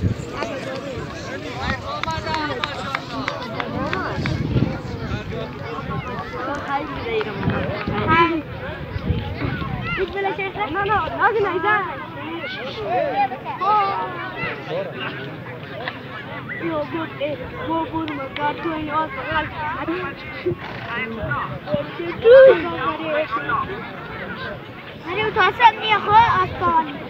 No, no, not in não, You're good, eh? Go for my cartoon, não, so like. I'm not. You're too good. não, you tossing me a whole or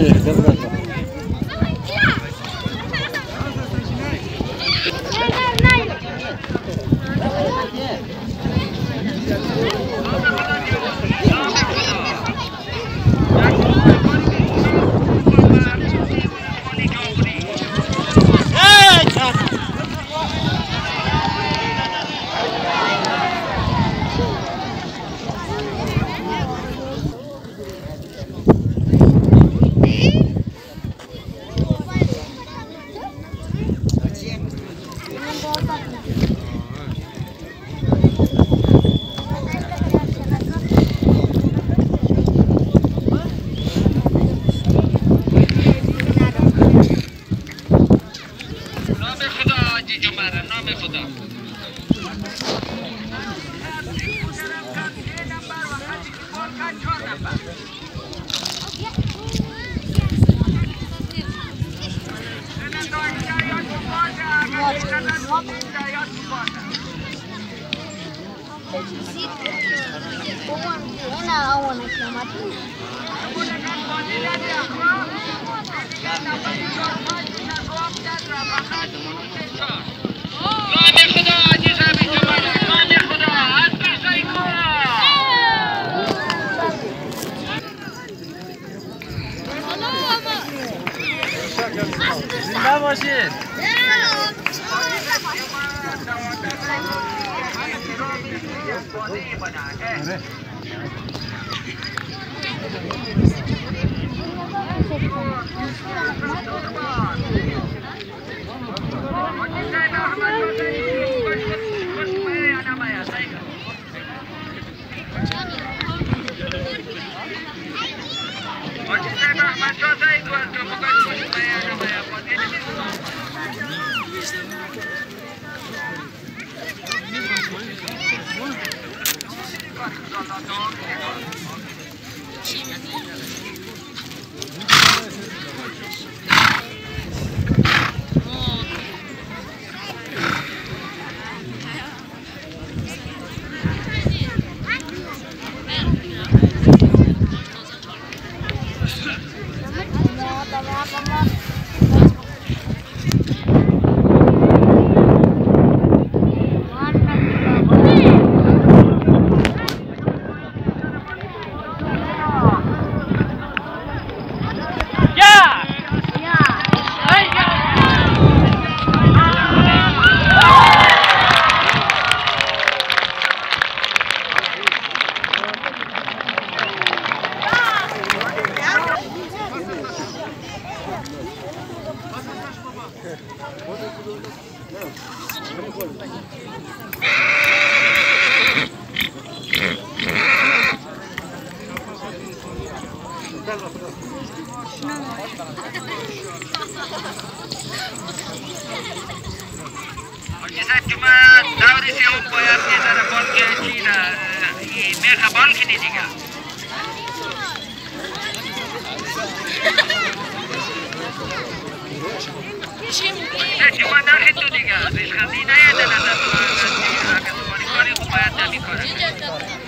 Hadi, hadi, hadi. Tafuta. Thank you. زنده باشید जैसा कि मैं दावरी से ऊपर आते हैं ना बॉल के चीना ये मेरे का बॉल की नहीं दिखा जैसे कि मैं दावरी तो दिखा इसका दिन आया था ना तो मैं इसका दिन आया था तो मैं इसका दिन आया था